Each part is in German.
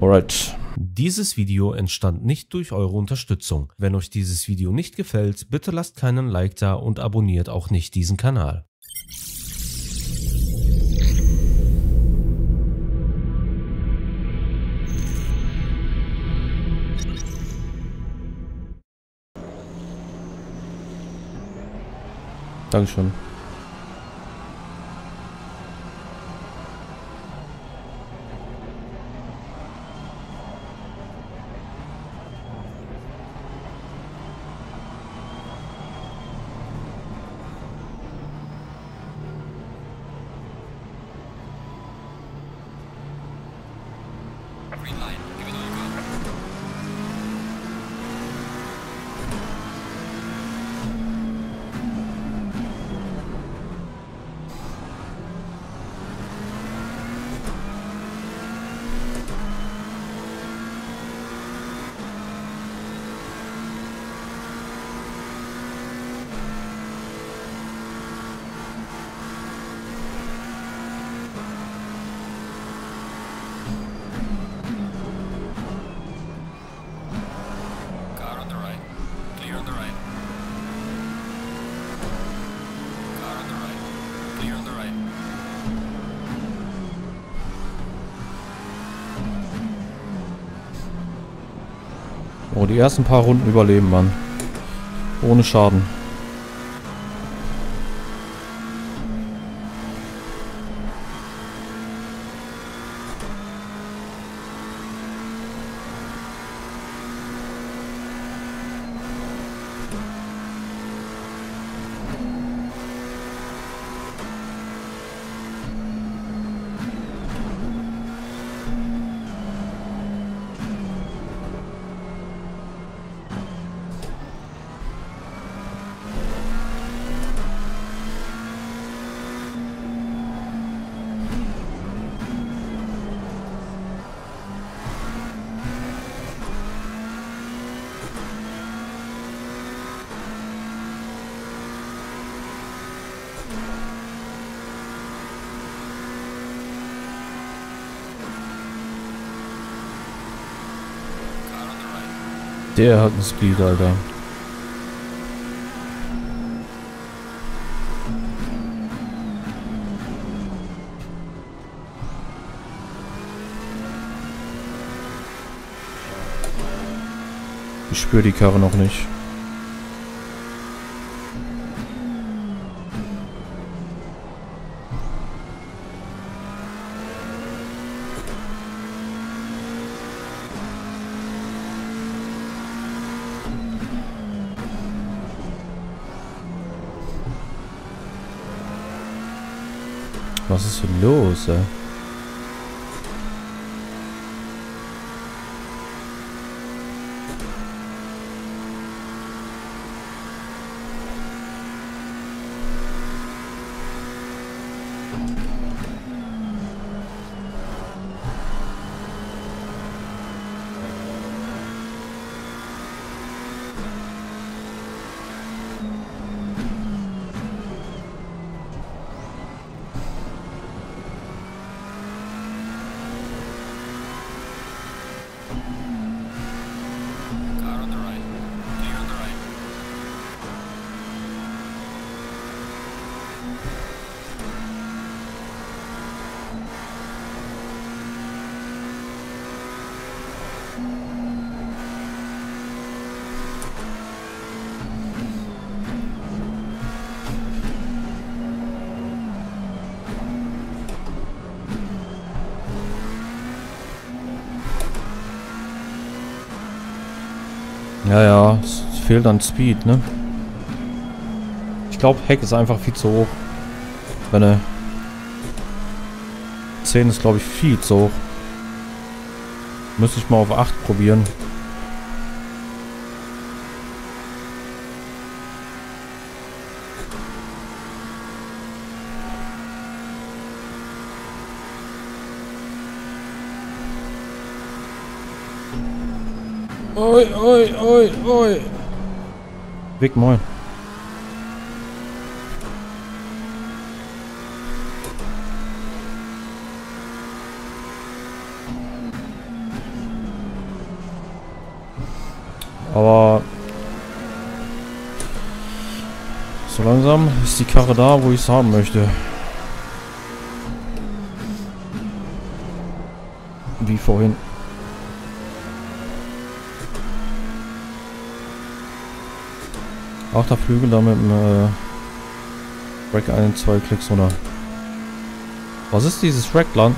Alright. Dieses Video entstand nicht durch eure Unterstützung. Wenn euch dieses Video nicht gefällt, bitte lasst keinen Like da und abonniert auch nicht diesen Kanal. Dankeschön. Die ersten paar Runden überleben, Mann. Ohne Schaden. Der hat einen Speed, Alter. Ich spüre die Karre noch nicht. Was ist denn los, ey? Ja, ja, es fehlt an Speed, ne? Ich glaube, Heck ist einfach viel zu hoch. Wenn er... 10 ist, glaube ich, viel zu hoch. Müsste ich mal auf 8 probieren. Oi, oi, oi, oi. Weg, moin. Aber so langsam ist die Karre da, wo ich es haben möchte. Wie vorhin. Auch der Flügel da mit dem äh, Rack ein, zwei Klicks runter. Was ist dieses Rackland?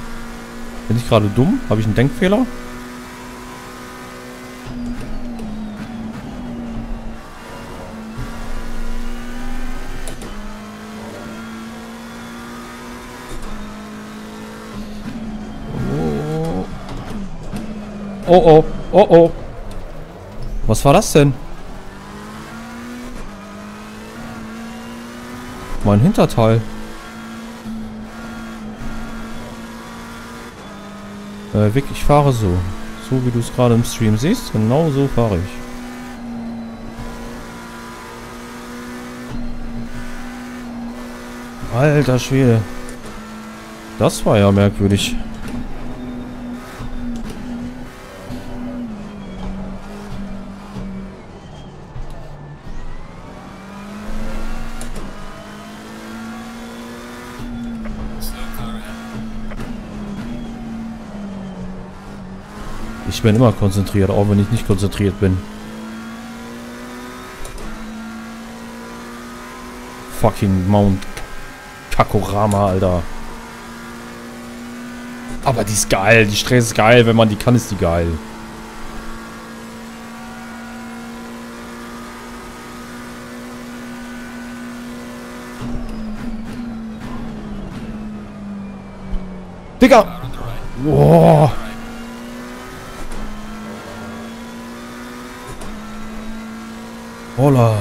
Bin ich gerade dumm? Habe ich einen Denkfehler? Oh oh, oh oh. Was war das denn? Mein Hinterteil. Äh, Vic, ich fahre so. So wie du es gerade im Stream siehst. Genau so fahre ich. Alter Schwede. Das war ja merkwürdig. Ich bin immer konzentriert, auch wenn ich nicht konzentriert bin. Fucking Mount Kakorama, Alter. Aber die ist geil. Die Strecke ist geil. Wenn man die kann, ist die geil. Digga! Boah! Holla.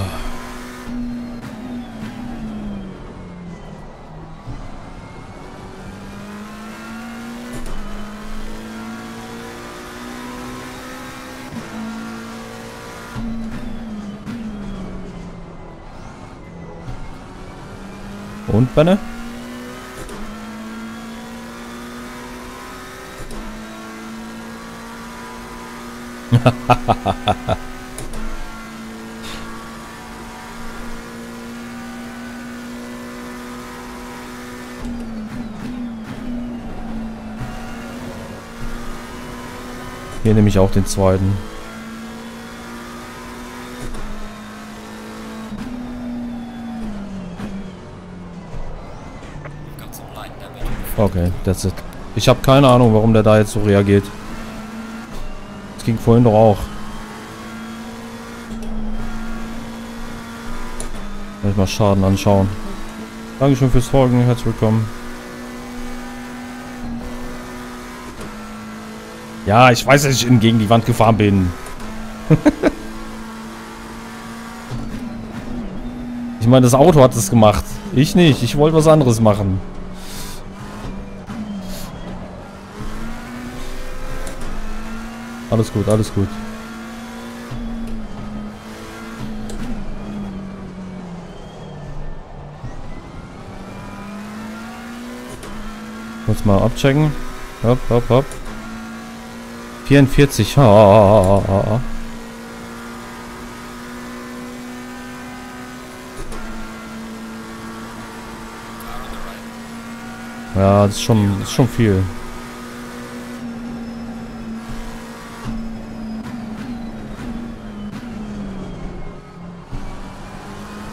Und, Benne? Hier nehme ich auch den zweiten. Okay, that's it. Ich habe keine Ahnung, warum der da jetzt so reagiert. Das ging vorhin doch auch. Werde ich mal Schaden anschauen. Dankeschön fürs Folgen, herzlich willkommen. Ja, ich weiß, dass ich gegen die Wand gefahren bin. ich meine, das Auto hat es gemacht. Ich nicht. Ich wollte was anderes machen. Alles gut, alles gut. Kurz mal abchecken. Hopp, hopp, hopp. 44. Ha, ha, ha, ha, ha. Car on the right. Ja, das ist schon, das ist schon viel.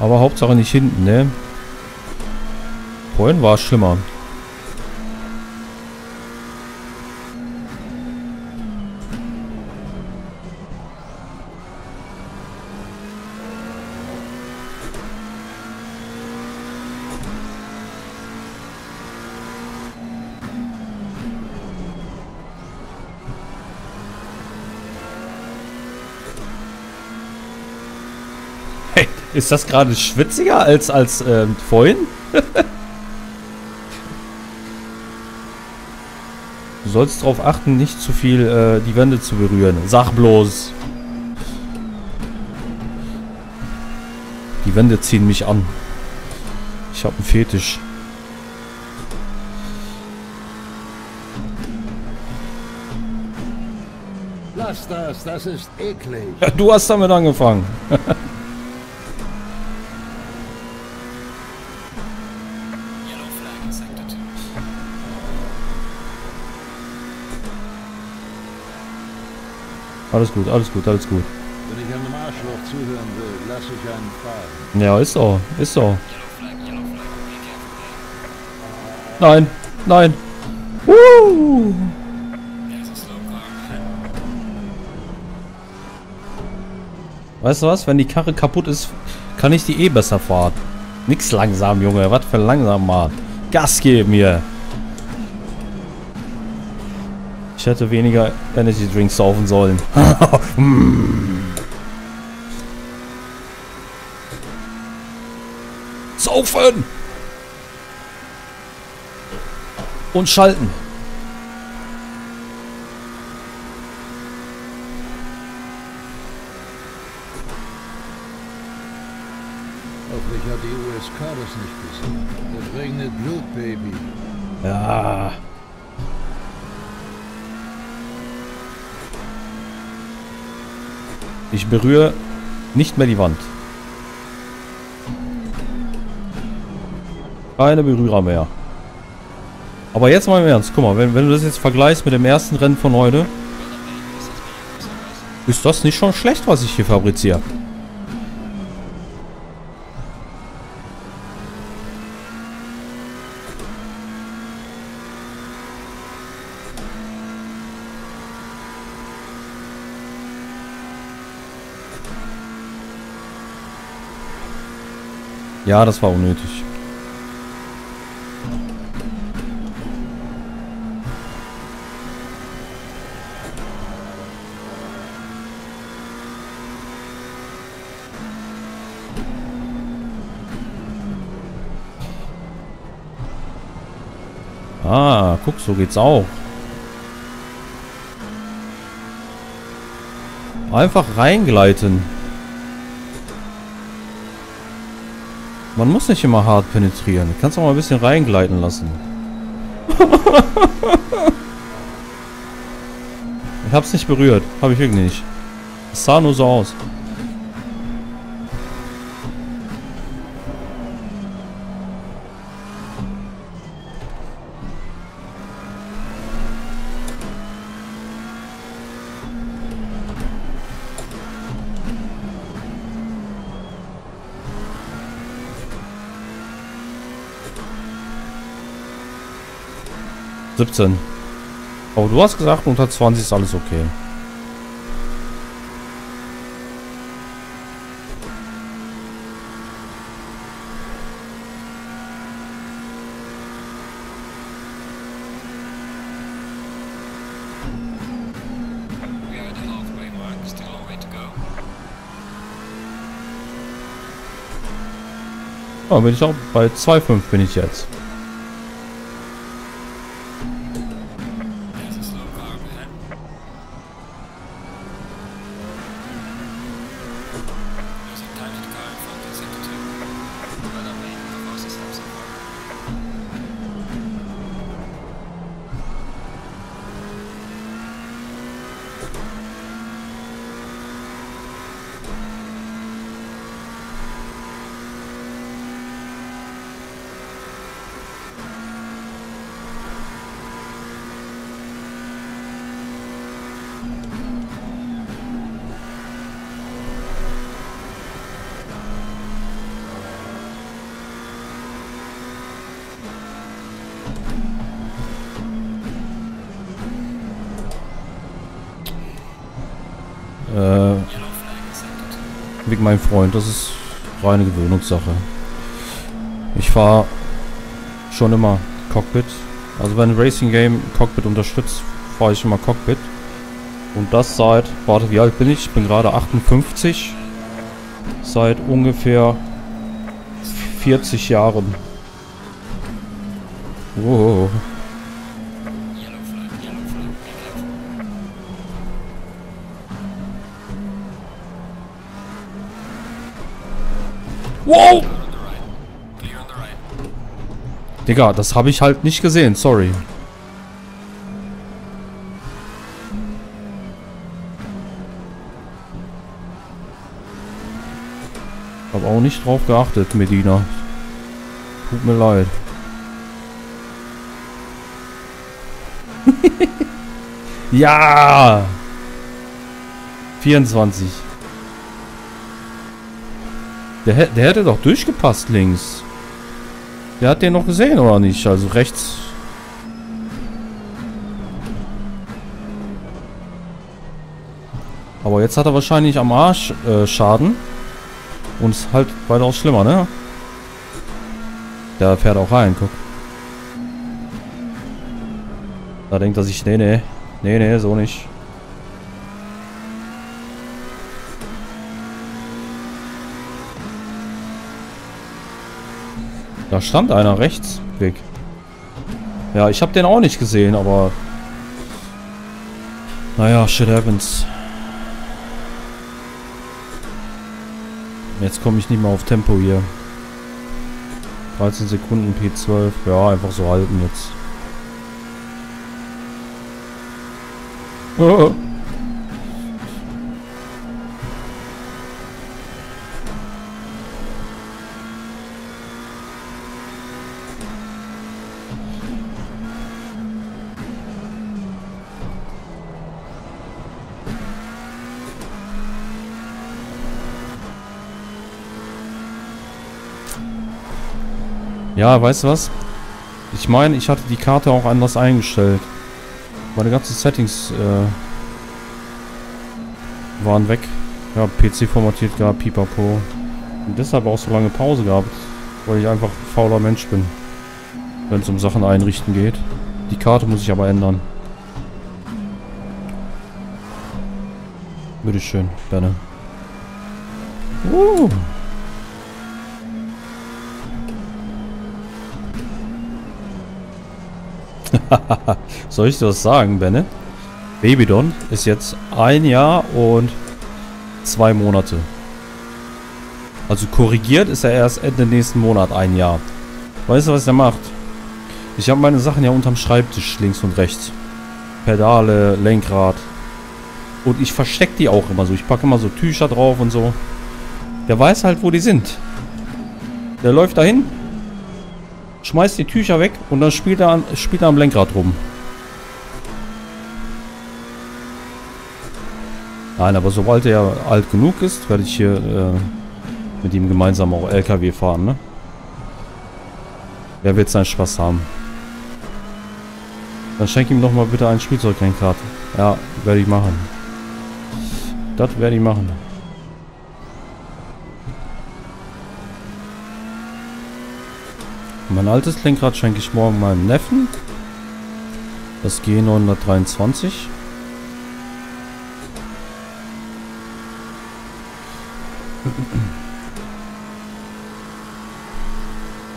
Aber Hauptsache nicht hinten, ne? Vorhin war es schlimmer. Ist das gerade schwitziger als, als ähm, vorhin? du sollst darauf achten, nicht zu viel äh, die Wände zu berühren. Sag bloß. Die Wände ziehen mich an. Ich habe einen Fetisch. Lass das, das ist eklig. Ja, du hast damit angefangen. Alles gut, alles gut, alles gut. Wenn ich einem Arschloch zuhören will, lass ich einen fahren. Ja, ist so, ist so. Nein, nein. Ahead. Weißt du was? Wenn die Karre kaputt ist, kann ich die eh besser fahren. Nix langsam, Junge. Was für langsam, Mann. Gas geben hier. Ich hätte weniger Energy Drinks saufen sollen. Saufen! Und schalten. Hoffentlich hat die USK das nicht gesehen. Es regnet Blut, Baby. Ja. Ich berühre nicht mehr die Wand. Keine Berührer mehr. Aber jetzt mal im Ernst, guck mal, wenn, wenn du das jetzt vergleichst mit dem ersten Rennen von heute, ist das nicht schon schlecht, was ich hier fabriziere. Ja, das war unnötig. Ah, guck, so geht's auch. Einfach reingleiten. Man muss nicht immer hart penetrieren. Kannst auch mal ein bisschen reingleiten lassen. ich hab's nicht berührt. Hab ich wirklich nicht. Es sah nur so aus. Siebzehn. Aber du hast gesagt, unter 20 ist alles okay. Ja, bin ich auch bei 2,5 bin ich jetzt. Sector 2. wegen meinem Freund. Das ist reine Gewöhnungssache. Ich fahre schon immer Cockpit. Also wenn ein Racing Game Cockpit unterstützt, fahre ich immer Cockpit. Und das seit, warte, wie alt bin ich? Ich bin gerade 58. Seit ungefähr 40 Jahren. Wow. Wow! Digga, das habe ich halt nicht gesehen. Sorry. Hab auch nicht drauf geachtet, Medina. Tut mir leid. ja! 24. Der, der hätte doch durchgepasst links. Der hat den noch gesehen, oder nicht? Also rechts. Aber jetzt hat er wahrscheinlich am Arsch äh, Schaden. Und ist halt weitaus schlimmer, ne? Der fährt auch rein, guck. Da denkt er sich, nee, nee. Nee, nee, so nicht. Da stand einer rechts weg. Ja, ich habe den auch nicht gesehen, aber... Naja, shit happens. Jetzt komme ich nicht mehr auf Tempo hier. 13 Sekunden P12. Ja, einfach so halten jetzt. Oh. Ja, weißt du was? Ich meine, ich hatte die Karte auch anders eingestellt. Meine ganzen Settings äh, waren weg. Ja, PC formatiert gehabt, pipapo. Und deshalb auch so lange Pause gehabt. Weil ich einfach ein fauler Mensch bin. Wenn es um Sachen einrichten geht. Die Karte muss ich aber ändern. Bitteschön, Benne. Uh. Soll ich dir was sagen, Benne? Babydon ist jetzt ein Jahr und zwei Monate. Also korrigiert ist er erst Ende nächsten Monat ein Jahr. Weißt du, was er macht? Ich habe meine Sachen ja unterm Schreibtisch links und rechts. Pedale, Lenkrad. Und ich verstecke die auch immer so. Ich packe immer so Tücher drauf und so. Der weiß halt, wo die sind. Der läuft dahin, schmeißt die Tücher weg und dann spielt er, spielt er am Lenkrad rum. Nein, aber sobald er alt genug ist, werde ich hier äh, mit ihm gemeinsam auch LKW fahren, ne? Wer wird seinen Spaß haben? Dann schenk ihm doch mal bitte ein Spielzeuglenkrad. Ja, werde ich machen. Das werde ich machen. Mein altes Lenkrad schenke ich morgen meinem Neffen. Das G923.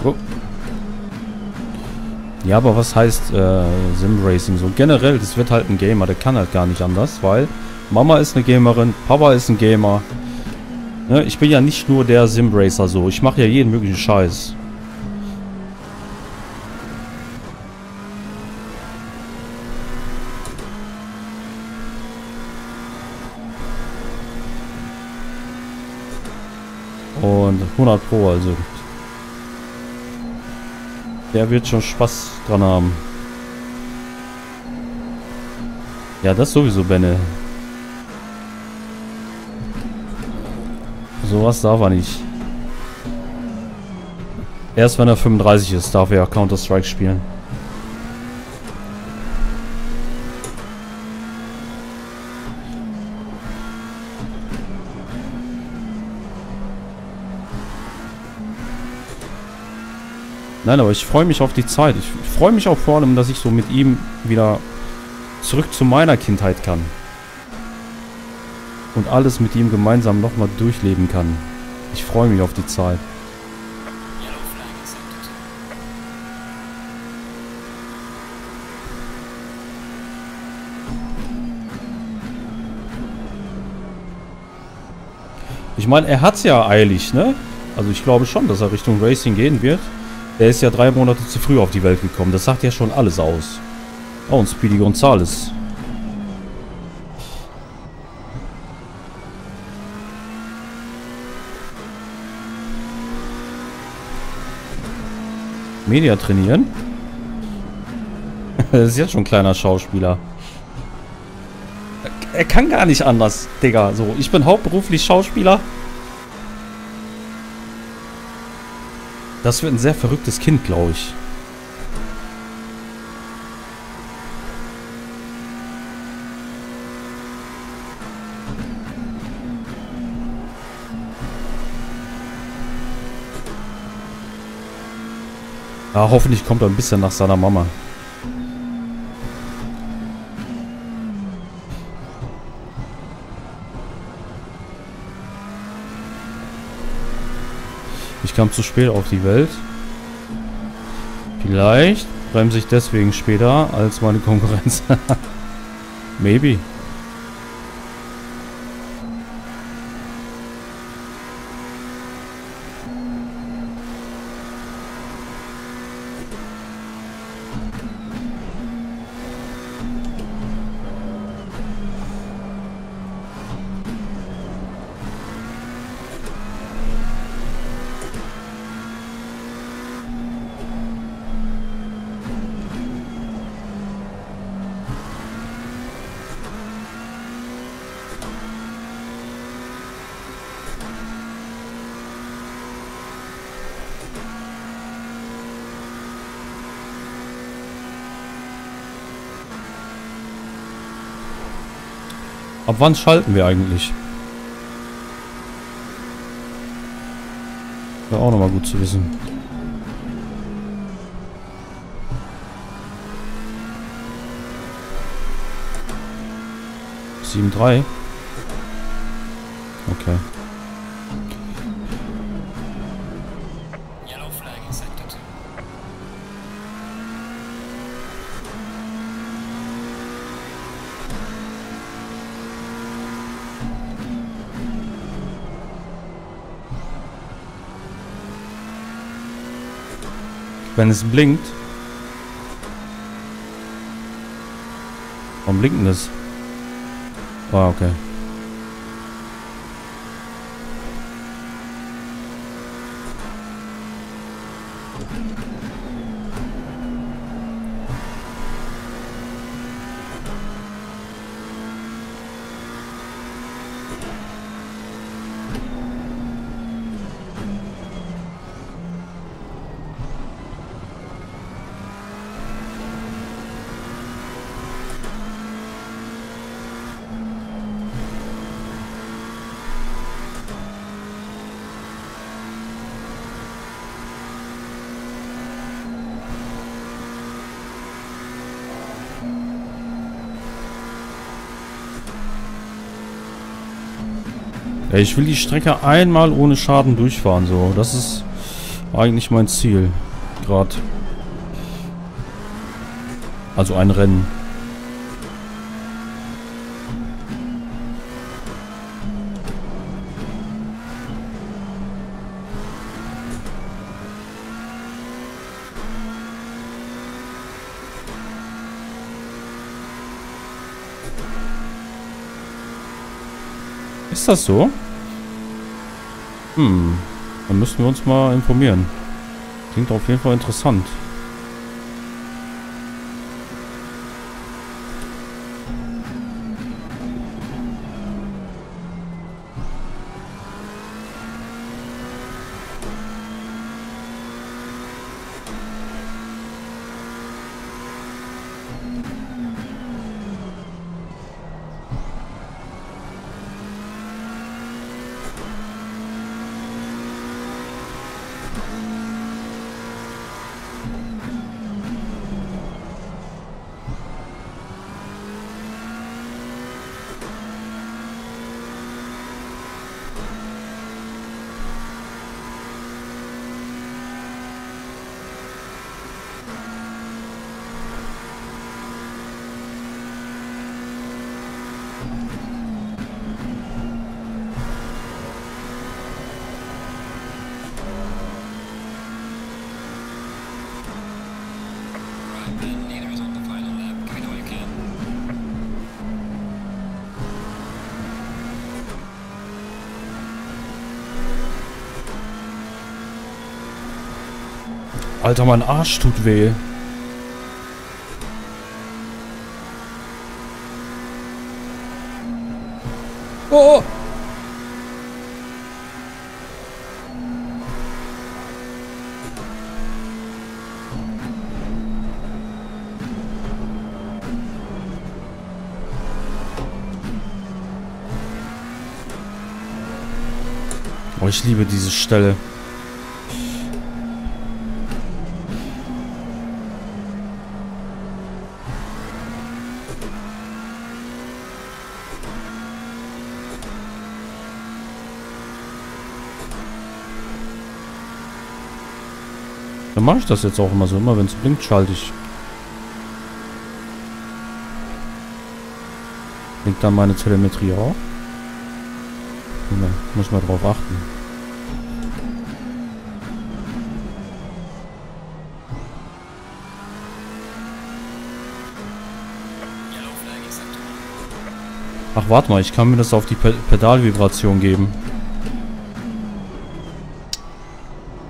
Oh. Ja, aber was heißt äh, Sim Racing? So generell, das wird halt ein Gamer, der kann halt gar nicht anders, weil Mama ist eine Gamerin, Papa ist ein Gamer. Ne, ich bin ja nicht nur der Sim Racer so, ich mache ja jeden möglichen Scheiß. Und 100 Pro, also. Der wird schon Spaß dran haben. Ja, das sowieso, Benne. Sowas darf er nicht. Erst wenn er 35 ist, darf er Counter-Strike spielen. Nein, aber ich freue mich auf die Zeit. Ich, freue mich auch vor allem, dass ich so mit ihm wieder zurück zu meiner Kindheit kann. Und alles mit ihm gemeinsam nochmal durchleben kann. Ich freue mich auf die Zeit. Ich meine, er hat's ja eilig, ne? Also ich glaube schon, dass er Richtung Racing gehen wird. Der ist ja drei Monate zu früh auf die Welt gekommen. Das sagt ja schon alles aus. Oh, und Speedy Gonzales. Media trainieren? Er ist jetzt schon ein kleiner Schauspieler. Er kann gar nicht anders, Digga. So, ich bin hauptberuflich Schauspieler. Das wird ein sehr verrücktes Kind, glaube ich. Ja, hoffentlich kommt er ein bisschen nach seiner Mama. Ich kam zu spät auf die Welt. Vielleicht bremse ich deswegen später als meine Konkurrenz. Maybe. Ab wann schalten wir eigentlich? Wäre auch nochmal gut zu wissen. Sieben drei. Okay. Wenn es blinkt. Warum blinkt das? Ah, okay. Ja, ich will die Strecke einmal ohne Schaden durchfahren, so. Das ist eigentlich mein Ziel. Gerade. Also ein Rennen. Ist das so? Hm. Dann müssen wir uns mal informieren. Klingt auf jeden Fall interessant. Alter, mein Arsch tut weh. Oh! Oh, ich liebe diese Stelle. Mache ich das jetzt auch immer so. Immer wenn es blinkt, schalte ich. Blinkt dann meine Telemetrie auch? Ja, muss man drauf achten. Ach, warte mal, ich kann mir das auf die Pe Pedalvibration geben.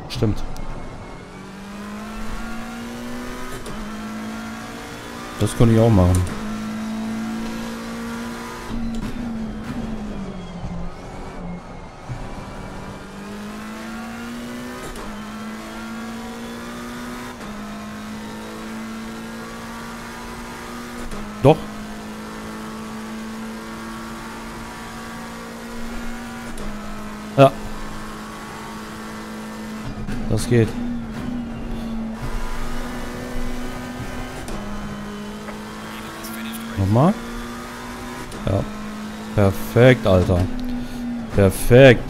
Stimmt. Das könnte ich auch machen. Doch. Ja. Das geht. Nochmal. Ja. Perfekt, Alter. Perfekt.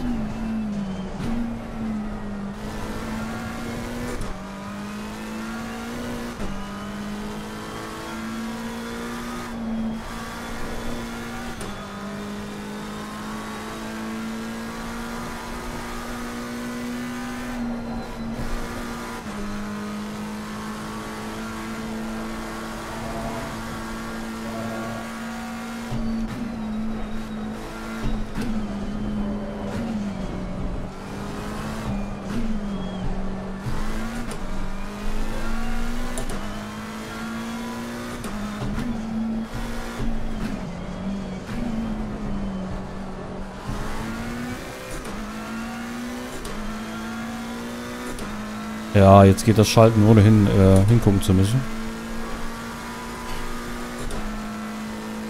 Ja, jetzt geht das Schalten ohne hin, äh, hingucken zu müssen.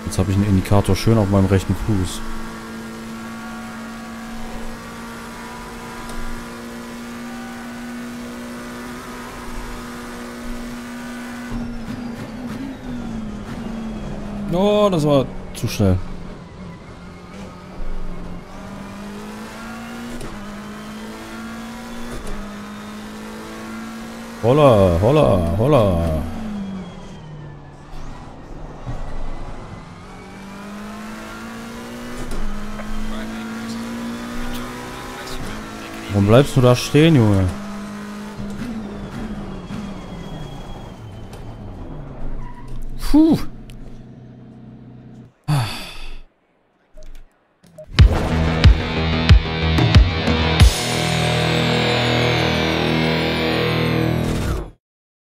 Jetzt habe ich einen Indikator schön auf meinem rechten Fuß. Oh, das war zu schnell. Holla, holla, holla. Warum bleibst du da stehen, Junge?